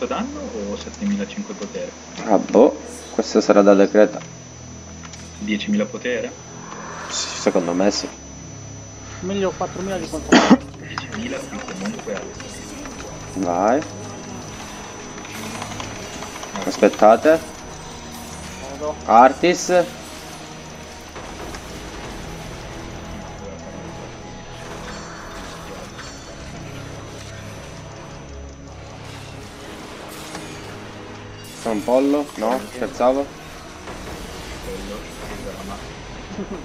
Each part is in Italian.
7500 danno o 7500 potere? Ah boh, questo sarà da decreta. 10.000 potere? Sì, secondo me sì. Meglio 4000 di controllo. 10.000 qui comunque ha Vai. Aspettate. Vado. Artis. San pollo? No, scherzavo.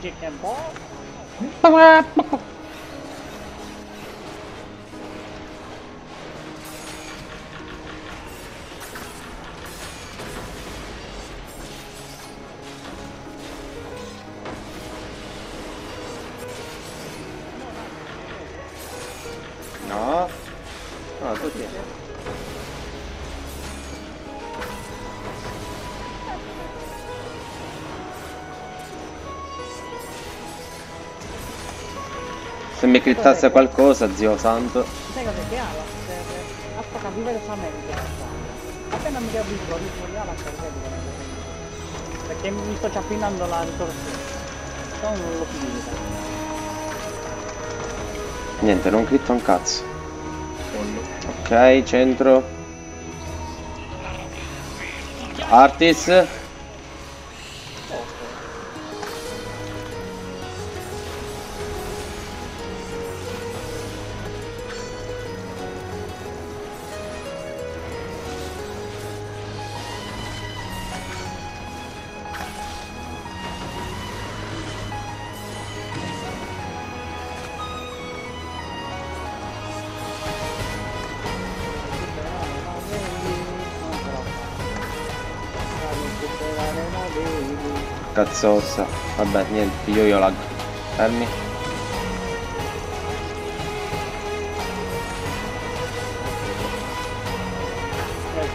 Chicken ball. No. No, tutti. Se mi crittasse qualcosa, zio santo. Sai cosa che ha? Ha fatto diversamente la strada. Appena mi capisco, visto via la carriera Perché mi sto ciappinando la ritorsione. No non lo finita. Niente, non critto un cazzo. Ok, centro. Artis. Cazzossa. Vabbè, niente, io io lag. Fermi. Eh,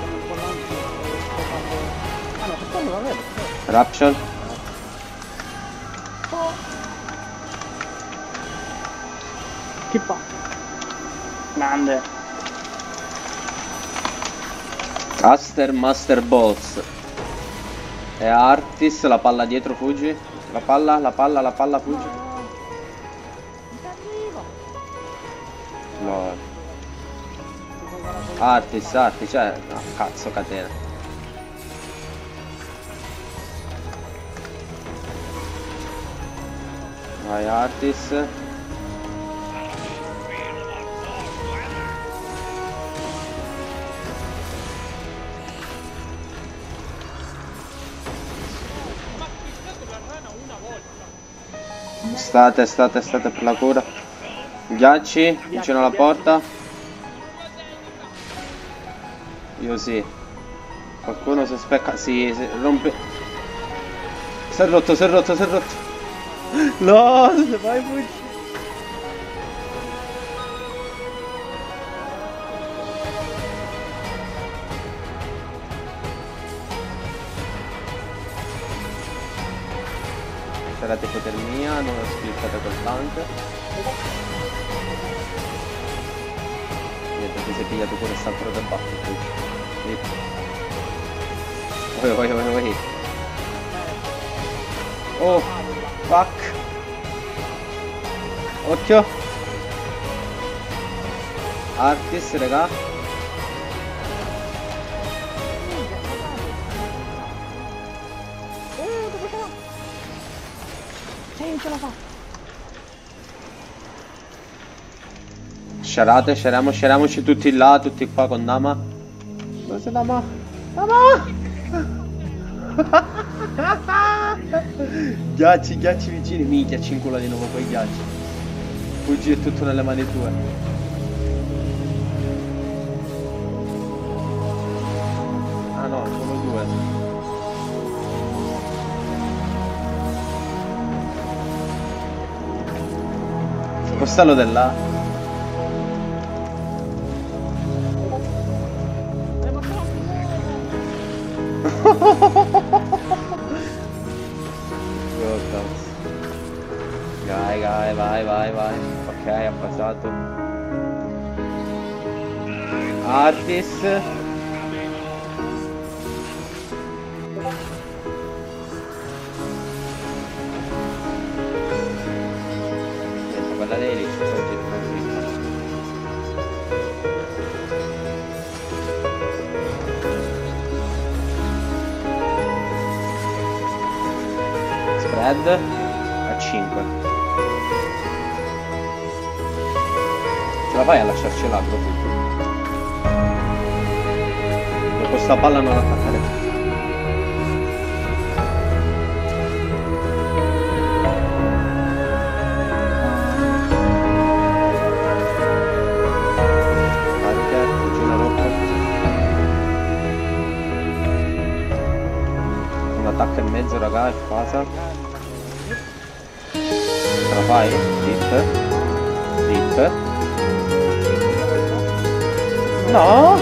Ah bene. Raption. Che fa? Grande. Caster Master Boss. E Artis, la palla dietro, fuggi. La palla, la palla, la palla, fuggi. No. Artis, Artis, cioè. No, cazzo, catena. Vai Artis. State, state, state per la cura. Ghiacci, vicino alla porta. Io sì. Qualcuno si specca. Sì, si rompe. Si è rotto, si è rotto, si è rotto. No, vai fuggi. Sarate ipotermia, non spliffate col tank. Niente, ti sei pigliato pure debuff qui. Lì. Vai, vai, vai, vai. Oh, fuck. Occhio. Artis, raga. Sì, ce la fa. Sciarate, sciariamo, sciariamoci tutti là, tutti qua con Dama. Dove sei Dama? Dama! ghiacci, ghiacci vicini. Minchia, cincula di nuovo quei ghiacci. Fuggi è tutto nelle mani tue. Ah no, sono due. Oh, cazzo. Vai, vai, vai, vai, vai. Ok, ha passato. Artis. Red a 5. Ce la fai a lasciarci l'altro tutto? Dopo sta palla non attaccare attacco e mezzo raga e fasa. Fai? Dip. Dip. No!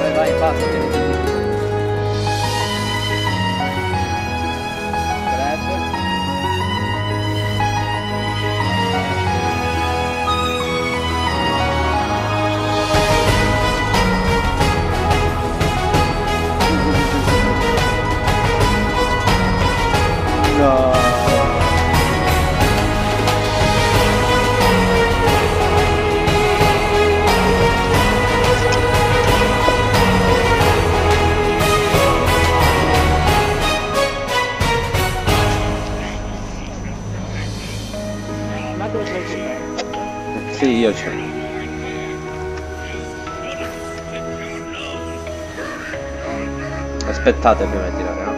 Vai vai, passa, Aspettate prima di tirare, no?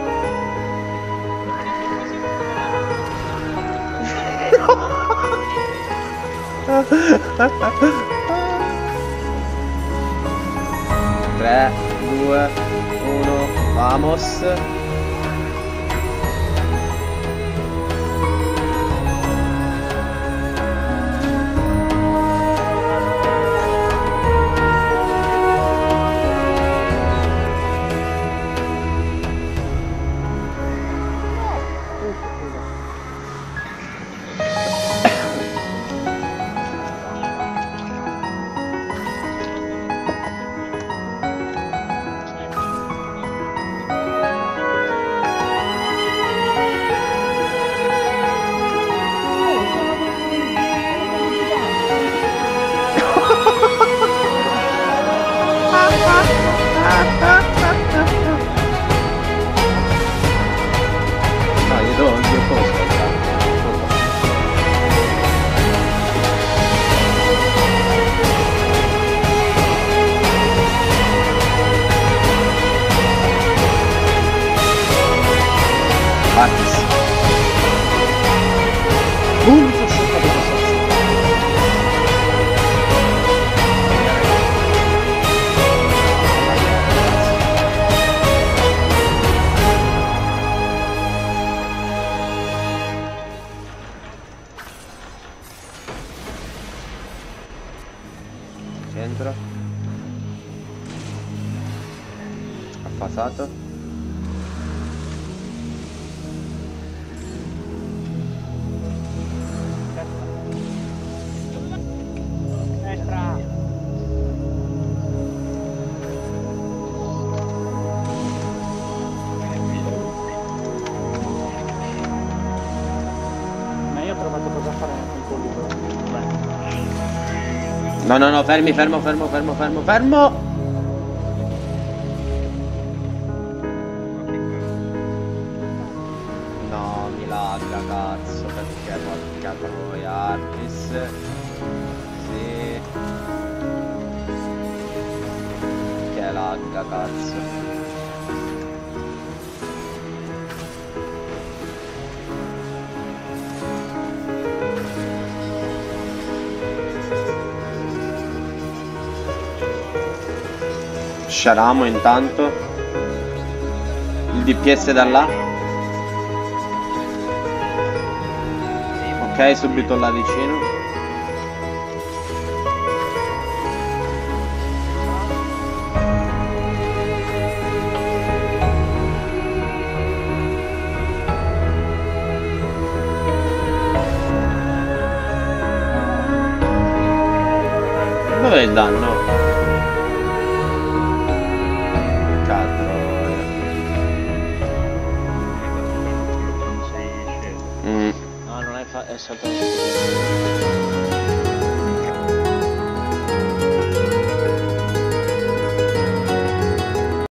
Tre, due, uno, vamos. Centro. Affasato. No, no, no, fermi, fermo, fermo, fermo, fermo, fermo. No, mi lagga, cazzo, perché porca troia, Artis. Sì. Che lagga, cazzo. Sciaramo intanto. Il DPS da là. Ok, subito là vicino. Dov'è il danno? Non